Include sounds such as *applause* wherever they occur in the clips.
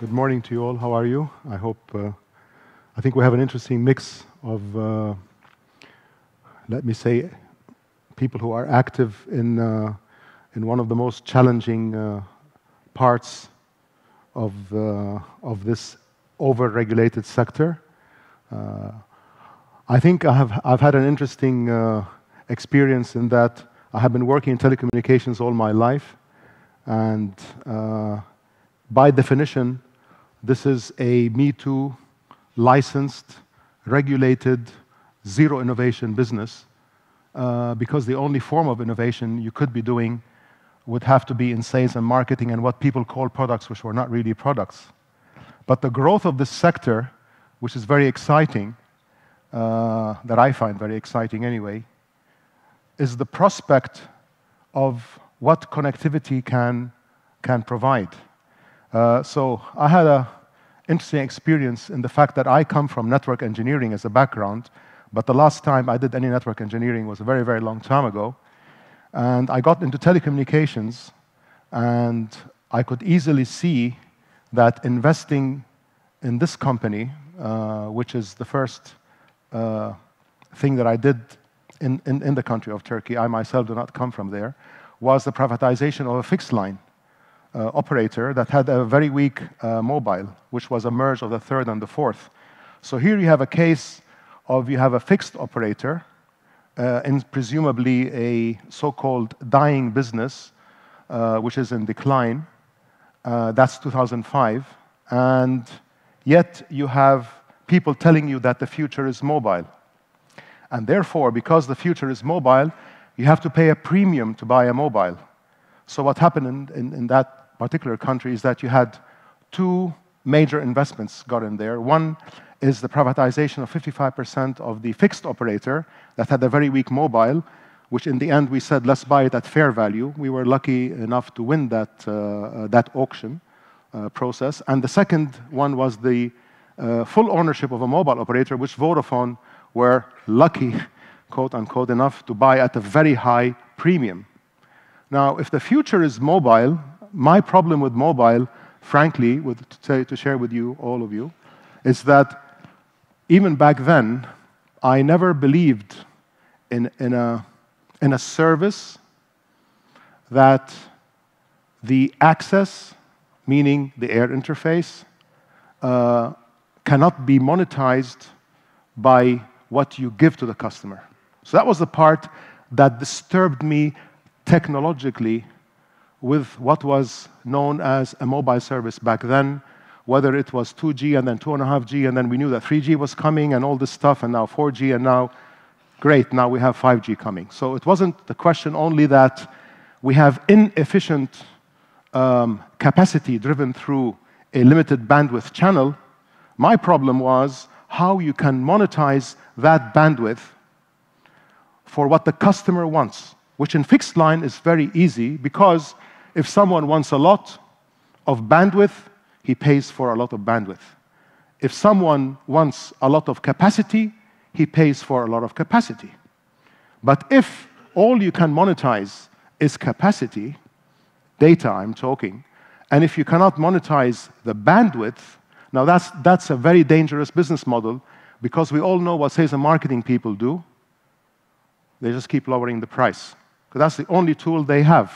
Good morning to you all. How are you? I hope, uh, I think we have an interesting mix of, uh, let me say, people who are active in, uh, in one of the most challenging uh, parts of, uh, of this over-regulated sector. Uh, I think I have, I've had an interesting experience in that I have been working in telecommunications all my life, and by definition, this is a Me Too licensed, regulated, zero innovation business uh, because the only form of innovation you could be doing would have to be in sales and marketing and what people call products, which were not really products. But the growth of this sector, which is very exciting, uh, that I find very exciting anyway, is the prospect of what connectivity can, can provide. Uh, so I had an interesting experience in the fact that I come from network engineering as a background, but the last time I did any network engineering was a very, very long time ago. And I got into telecommunications, and I could easily see that investing in this company, uh, which is the first uh, thing that I did in, in, in the country of Turkey, I myself do not come from there, was the privatization of a fixed line uh, operator that had a very weak uh, mobile, which was a merge of the third and the fourth. So here you have a case of you have a fixed operator uh, in presumably a so-called dying business, which is in decline. That's 2005. And yet you have people telling you that the future is mobile. And therefore, because the future is mobile, you have to pay a premium to buy a mobile. So what happened in, in, in that particular country is that you had two major investments got in there. One is the privatization of 55% of the fixed operator that had a very weak mobile, which in the end we said, let's buy it at fair value. We were lucky enough to win that, uh, uh, that auction uh, process. And the second one was the uh, full ownership of a mobile operator, which Vodafone were lucky, *laughs* quote unquote, enough to buy at a very high premium. Now, if the future is mobile, my problem with mobile, frankly, with, to, to share with you, all of you, is that even back then, I never believed in, in, a, in a service that the access, meaning the air interface, uh, cannot be monetized by what you give to the customer. So that was the part that disturbed me technologically with what was known as a mobile service back then, whether it was 2G and then 2.5G, and then we knew that 3G was coming and all this stuff, and now 4G, and now, great, now we have 5G coming. So it wasn't the question only that we have inefficient um, capacity driven through a limited bandwidth channel. My problem was how you can monetize that bandwidth for what the customer wants, which in fixed line is very easy because if someone wants a lot of bandwidth, he pays for a lot of bandwidth. If someone wants a lot of capacity, he pays for a lot of capacity. But if all you can monetize is capacity, data I'm talking, and if you cannot monetize the bandwidth, now that's, that's a very dangerous business model because we all know what sales and marketing people do. They just keep lowering the price because that's the only tool they have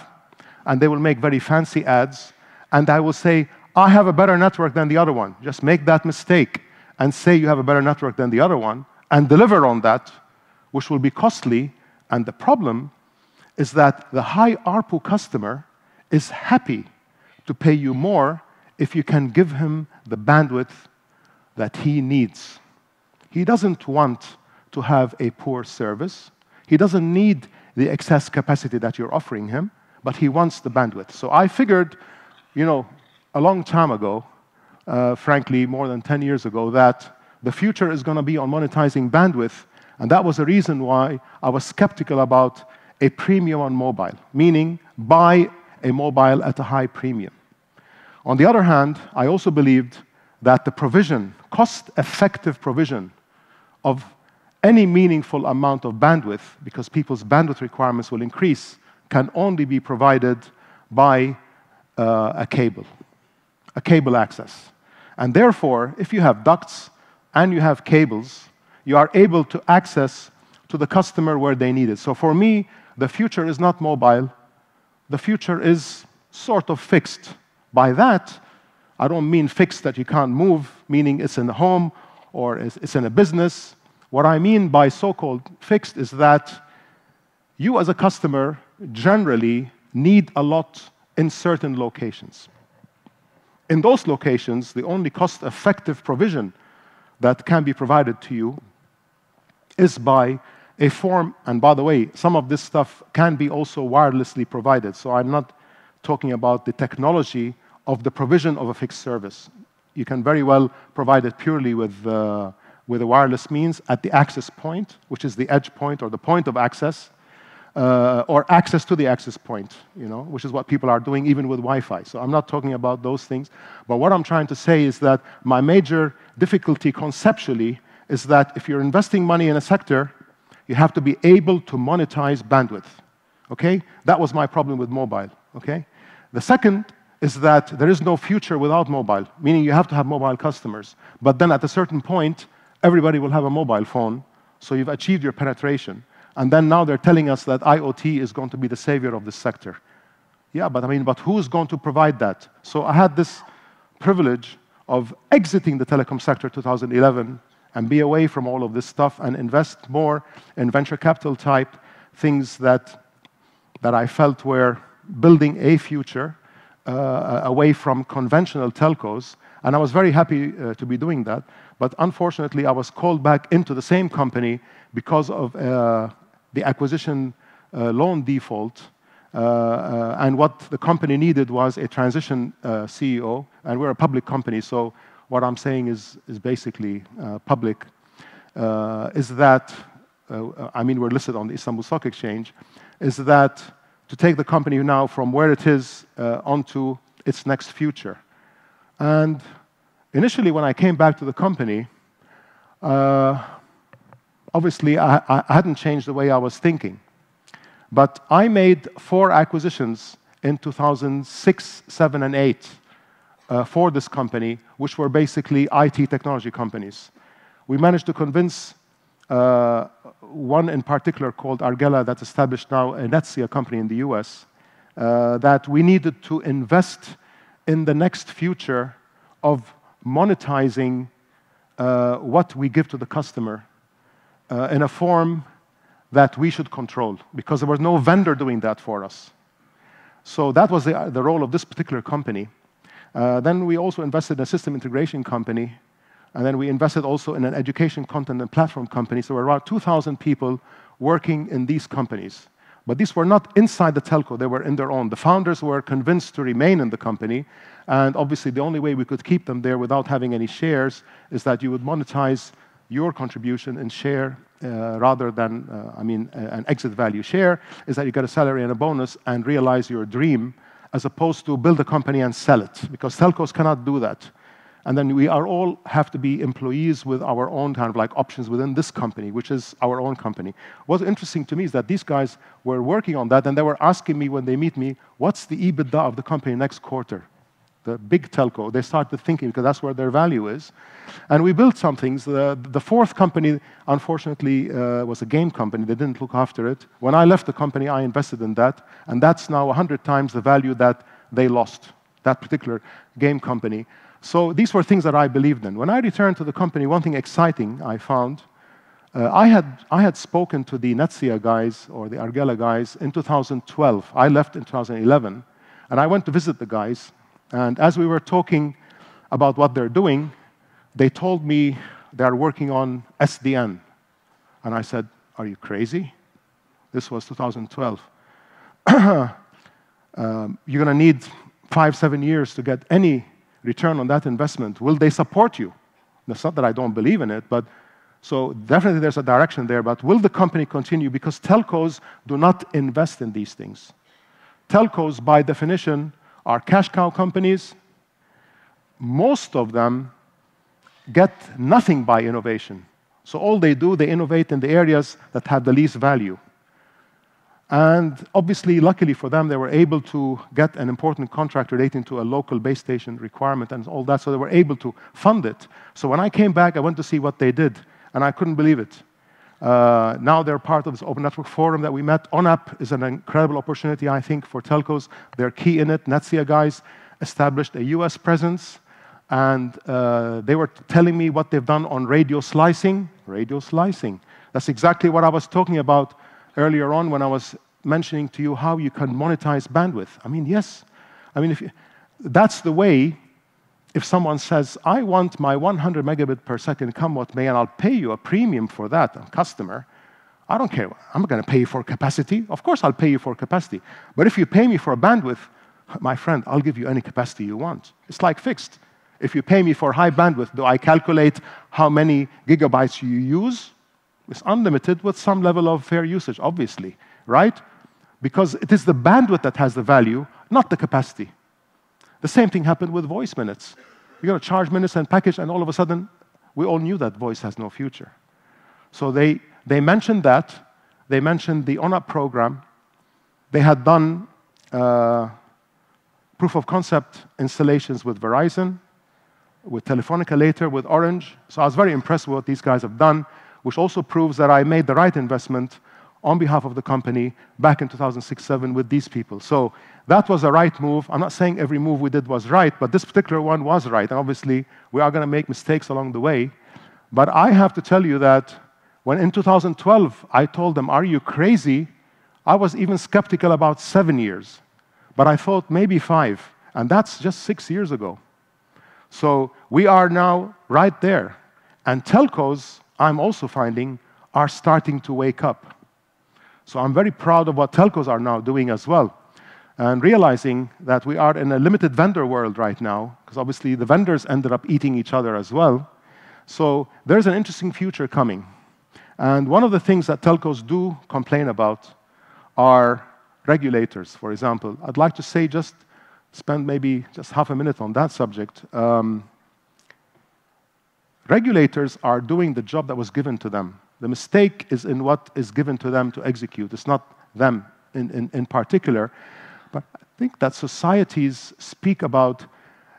and they will make very fancy ads, and I will say, I have a better network than the other one. Just make that mistake and say you have a better network than the other one and deliver on that, which will be costly. And the problem is that the high ARPU customer is happy to pay you more if you can give him the bandwidth that he needs. He doesn't want to have a poor service. He doesn't need the excess capacity that you're offering him but he wants the bandwidth. So I figured, you know, a long time ago, uh, frankly, more than 10 years ago, that the future is going to be on monetizing bandwidth. And that was the reason why I was skeptical about a premium on mobile, meaning buy a mobile at a high premium. On the other hand, I also believed that the provision, cost effective provision of any meaningful amount of bandwidth, because people's bandwidth requirements will increase, can only be provided by uh, a cable, a cable access. And therefore, if you have ducts and you have cables, you are able to access to the customer where they need it. So for me, the future is not mobile. The future is sort of fixed. By that, I don't mean fixed that you can't move, meaning it's in the home or it's in a business. What I mean by so-called fixed is that you as a customer generally need a lot in certain locations. In those locations, the only cost-effective provision that can be provided to you is by a form, and by the way, some of this stuff can be also wirelessly provided. So I'm not talking about the technology of the provision of a fixed service. You can very well provide it purely with, uh, with a wireless means at the access point, which is the edge point or the point of access, uh, or access to the access point, you know, which is what people are doing even with Wi-Fi. So I'm not talking about those things. But what I'm trying to say is that my major difficulty conceptually is that if you're investing money in a sector, you have to be able to monetize bandwidth. Okay? That was my problem with mobile. Okay? The second is that there is no future without mobile, meaning you have to have mobile customers. But then at a certain point, everybody will have a mobile phone, so you've achieved your penetration. And then now they're telling us that IoT is going to be the savior of this sector. Yeah, but I mean, but who's going to provide that? So I had this privilege of exiting the telecom sector 2011 and be away from all of this stuff and invest more in venture capital type things that, that I felt were building a future uh, away from conventional telcos. And I was very happy uh, to be doing that. But unfortunately, I was called back into the same company because of uh, the acquisition uh, loan default. Uh, uh, and what the company needed was a transition CEO. And we're a public company, so what I'm saying is, is basically public. is that, I mean, we're listed on the Istanbul Stock Exchange, is that to take the company now from where it is onto its next future. And initially, when I came back to the company, obviously I, I, hadn't changed the way I was thinking. But I made four acquisitions in 2006, 7, and 8 uh, for this company, which were basically IT technology companies. We managed to convince uh, one in particular called Argela that established now a Netsia company in the US, uh, that we needed to invest in the next future of monetizing uh, what we give to the customer uh, in a form that we should control, because there was no vendor doing that for us. So that was the, the role of this particular company. Uh, then we also invested in a system integration company and then we invested also in an education content and platform company. So we're around 2,000 people working in these companies. But these were not inside the telco, they were in their own. The founders were convinced to remain in the company. And obviously, the only way we could keep them there without having any shares is that you would monetize your contribution in share uh, rather than, uh, I mean, an exit value share, is that you get a salary and a bonus and realize your dream as opposed to build a company and sell it, because telcos cannot do that. And then we are all have to be employees with our own kind of like options within this company, which is our own company. What's interesting to me is that these guys were working on that and they were asking me when they meet me, what's the EBITDA of the company next quarter? The big telco. They started thinking because that's where their value is. And we built some things. The, the fourth company, unfortunately, uh, was a game company. They didn't look after it. When I left the company, I invested in that. And that's now 100 times the value that they lost, that particular game company. So these were things that I believed in. When I returned to the company, one thing exciting I found, uh, I, had, I had spoken to the Netsia guys or the Argela guys in 2012. I left in 2011, and I went to visit the guys. And as we were talking about what they're doing, they told me they're working on SDN. And I said, Are you crazy? This was 2012. *clears throat* um, you're going to need five, seven years to get any return on that investment? Will they support you? It's not that I don't believe in it, but so definitely there's a direction there, but will the company continue? Because telcos do not invest in these things. Telcos, by definition, are cash cow companies. Most of them get nothing by innovation. So all they do, they innovate in the areas that have the least value. And obviously, luckily for them, they were able to get an important contract relating to a local base station requirement and all that, so they were able to fund it. So when I came back, I went to see what they did, and I couldn't believe it. Uh, now they're part of this Open Network Forum that we met. ONAP is an incredible opportunity, I think, for telcos. They're key in it. Netsia guys established a US presence, and uh, they were telling me what they've done on radio slicing. Radio slicing. That's exactly what I was talking about earlier on when I was mentioning to you how you can monetize bandwidth. I mean, yes. I mean, if you, that's the way if someone says, I want my 100 megabit per second, come what may, and I'll pay you a premium for that, customer, I don't care. I'm going to pay you for capacity. Of course, I'll pay you for capacity. But if you pay me for a bandwidth, my friend, I'll give you any capacity you want. It's like fixed. If you pay me for high bandwidth, do I calculate how many gigabytes you use? It's unlimited with some level of fair usage, obviously, right? Because it is the bandwidth that has the value, not the capacity. The same thing happened with voice minutes. You're going to charge minutes and package, and all of a sudden, we all knew that voice has no future. So they, they mentioned that. They mentioned the ONAP program. They had done uh, proof of concept installations with Verizon, with Telefonica later, with Orange. So I was very impressed with what these guys have done, which also proves that I made the right investment on behalf of the company back in 2006 7 with these people. So that was a right move. I'm not saying every move we did was right, but this particular one was right. And obviously, we are going to make mistakes along the way. But I have to tell you that when in 2012 I told them, Are you crazy? I was even skeptical about seven years. But I thought maybe five. And that's just six years ago. So we are now right there. And telcos, I'm also finding, are starting to wake up. So I'm very proud of what telcos are now doing as well and realizing that we are in a limited vendor world right now, because obviously the vendors ended up eating each other as well. So there's an interesting future coming. And one of the things that telcos do complain about are regulators, for example. I'd like to say just spend maybe just half a minute on that subject. Um, regulators are doing the job that was given to them. The mistake is in what is given to them to execute. It's not them in, in, in particular. But I think that societies speak about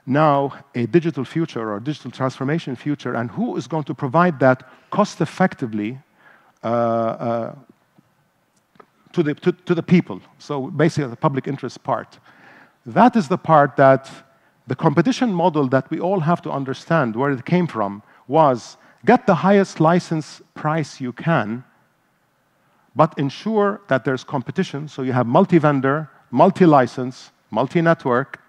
now a digital future or digital transformation future, and who is going to provide that cost effectively uh, uh, to, the, to, to the people? So basically, the public interest part. That is the part that the competition model that we all have to understand where it came from was get the highest license price you can, but ensure that there's competition. So you have multi vendor, multi-license, multi-network,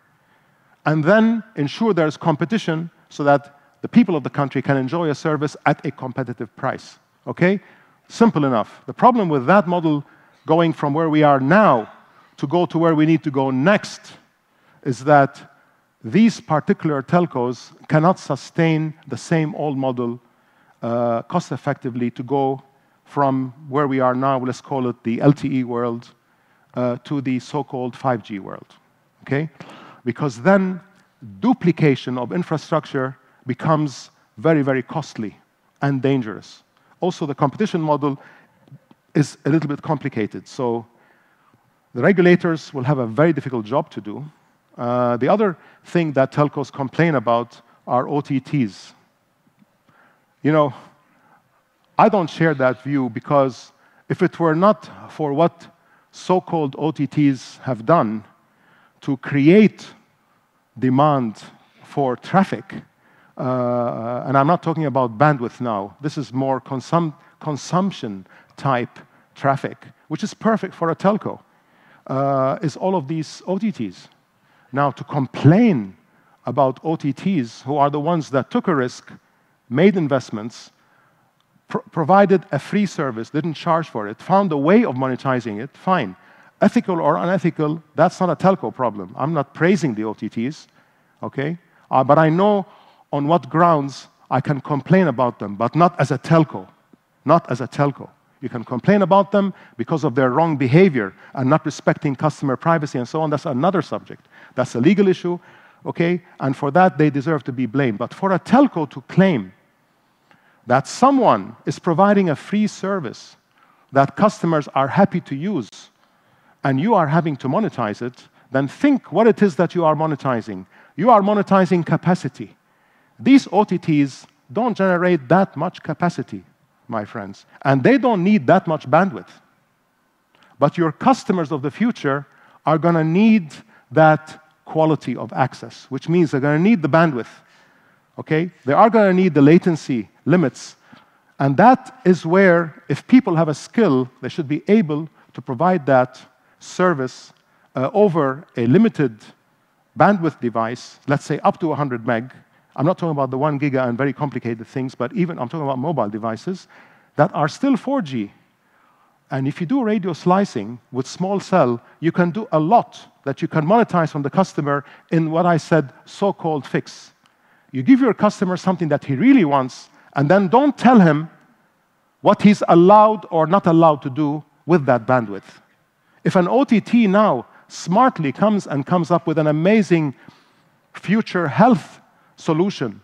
and then ensure there's competition so that the people of the country can enjoy a service at a competitive price. Okay? Simple enough. The problem with that model going from where we are now to go to where we need to go next is that these particular telcos cannot sustain the same old model cost effectively to go from where we are now, let's call it the LTE world, uh, to the so-called 5G world, okay? Because then duplication of infrastructure becomes very, very costly and dangerous. Also, the competition model is a little bit complicated. So the regulators will have a very difficult job to do. Uh, the other thing that telcos complain about are OTTs. You know, I don't share that view because if it were not for what so-called OTTs have done to create demand for traffic, uh, and I'm not talking about bandwidth now, this is more consum consumption type traffic, which is perfect for a telco, uh, is all of these OTTs. Now, to complain about OTTs, who are the ones that took a risk, made investments, provided a free service, didn't charge for it, found a way of monetizing it, fine. Ethical or unethical, that's not a telco problem. I'm not praising the OTTs, okay? Uh, but I know on what grounds I can complain about them, but not as a telco. Not as a telco. You can complain about them because of their wrong behavior and not respecting customer privacy and so on. That's another subject. That's a legal issue, okay? And for that, they deserve to be blamed. But for a telco to claim that someone is providing a free service that customers are happy to use and you are having to monetize it, then think what it is that you are monetizing. You are monetizing capacity. These OTTs don't generate that much capacity, my friends, and they don't need that much bandwidth. But your customers of the future are going to need that quality of access, which means they're going to need the bandwidth. Okay? They are going to need the latency limits. And that is where, if people have a skill, they should be able to provide that service uh, over a limited bandwidth device, let's say up to 100 meg. I'm not talking about the 1 giga and very complicated things, but even I'm talking about mobile devices that are still 4G. And if you do radio slicing with small cell, you can do a lot that you can monetize from the customer in what I said so called fix. You give your customer something that he really wants, and then don't tell him what he's allowed or not allowed to do with that bandwidth. If an OTT now smartly comes and comes up with an amazing future health solution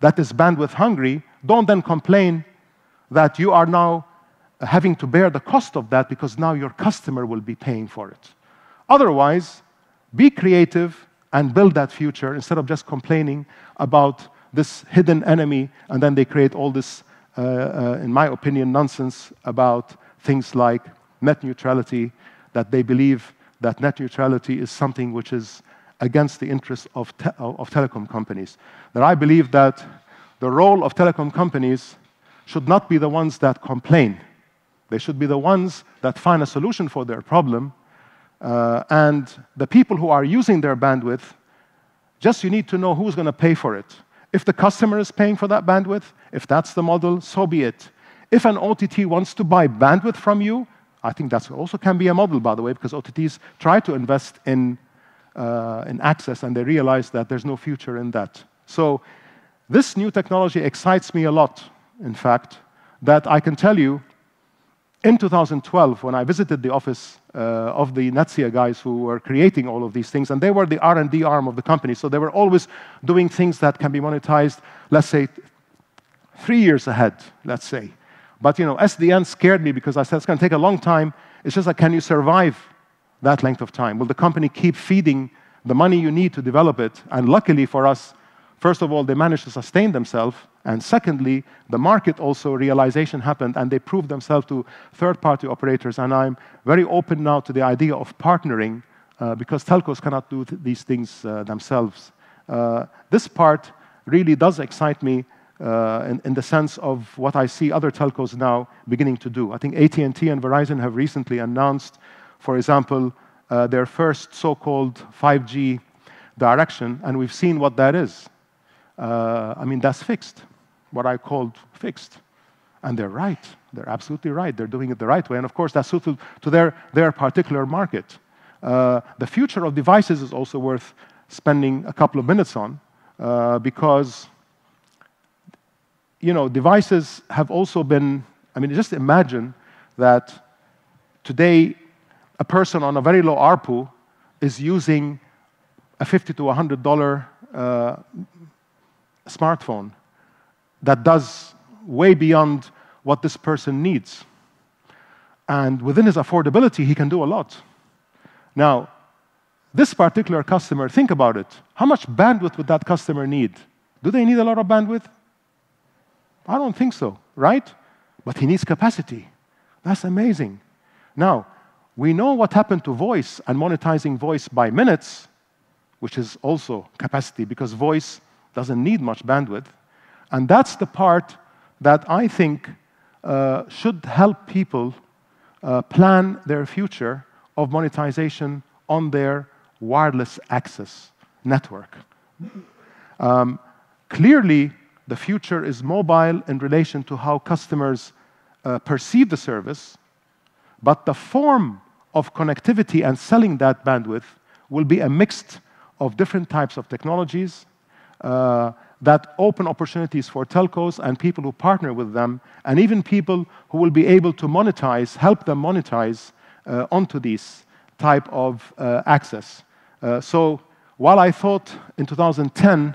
that is bandwidth hungry, don't then complain that you are now having to bear the cost of that because now your customer will be paying for it. Otherwise, be creative and build that future instead of just complaining about this hidden enemy and then they create all this, uh, uh, in my opinion, nonsense about things like net neutrality, that they believe that net neutrality is something which is against the interests of, te of telecom companies. That I believe that the role of telecom companies should not be the ones that complain. They should be the ones that find a solution for their problem. Uh, and the people who are using their bandwidth, just you need to know who's going to pay for it. If the customer is paying for that bandwidth, if that's the model, so be it. If an OTT wants to buy bandwidth from you, I think that also can be a model, by the way, because OTTs try to invest in, uh, in access and they realize that there's no future in that. So this new technology excites me a lot, in fact, that I can tell you in 2012, when I visited the office uh, of the Netsia guys who were creating all of these things, and they were the R&D arm of the company, so they were always doing things that can be monetized, let's say, three years ahead, let's say. But you know, SDN scared me because I said it's going to take a long time. It's just like, can you survive that length of time? Will the company keep feeding the money you need to develop it? And luckily for us, first of all, they managed to sustain themselves. And secondly, the market also realization happened and they proved themselves to third-party operators. And I'm very open now to the idea of partnering uh, because telcos cannot do th these things uh, themselves. Uh, this part really does excite me uh, in, in, the sense of what I see other telcos now beginning to do. I think AT&T and Verizon have recently announced, for example, uh, their first so-called 5G direction, and we've seen what that is. Uh, I mean, that's fixed, what I called fixed. And they're right. They're absolutely right. They're doing it the right way. And of course, that's suited to their, their particular market. Uh, the future of devices is also worth spending a couple of minutes on uh, because you know, devices have also been, I mean, just imagine that today a person on a very low ARPU is using a 50 to $100 uh, smartphone that does way beyond what this person needs. And within his affordability, he can do a lot. Now, this particular customer, think about it. How much bandwidth would that customer need? Do they need a lot of bandwidth? I don't think so, right? But he needs capacity. That's amazing. Now, we know what happened to voice and monetizing voice by minutes, which is also capacity because voice doesn't need much bandwidth. And that's the part that I think uh, should help people uh, plan their future of monetization on their wireless access network. Um, clearly, the future is mobile in relation to how customers uh, perceive the service, but the form of connectivity and selling that bandwidth will be a mix of different types of technologies that open opportunities for telcos and people who partner with them, and even people who will be able to monetize, help them monetize uh, onto these type of uh, access. Uh, so while I thought in 2010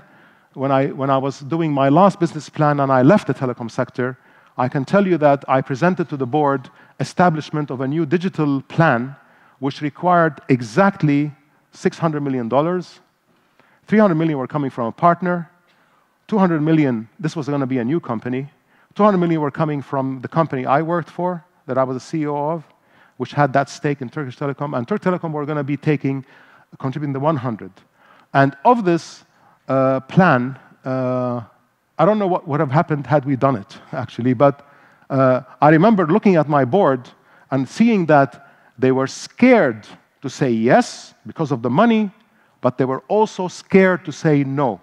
when I, when I was doing my last business plan and I left the telecom sector, I can tell you that I presented to the board establishment of a new digital plan which required exactly $600 million. 300 million were coming from a partner. 200 million, this was going to be a new company. 200 million were coming from the company I worked for, that I was the CEO of, which had that stake in Turkish Telecom. And Türk Telekom were going to be taking, contributing the 100. And of this uh, plan, uh, I don't know what would have happened had we done it, actually, but uh, I remember looking at my board and seeing that they were scared to say yes because of the money, but they were also scared to say no.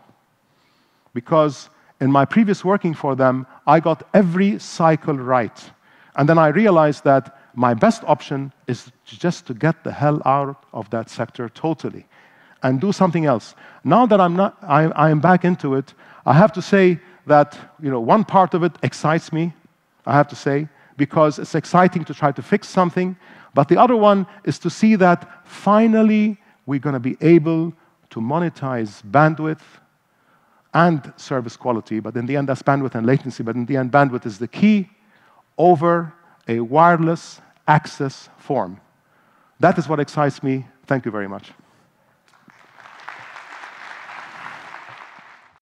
Because in my previous working for them, I got every cycle right. And then I realized that my best option is just to get the hell out of that sector totally and do something else. Now that I'm not, I, I am back into it, I have to say that you know one part of it excites me. I have to say because it's exciting to try to fix something, but the other one is to see that finally we're going to be able to monetize bandwidth and service quality. But in the end, that's bandwidth and latency. But in the end, bandwidth is the key over a wireless access form. That is what excites me. Thank you very much.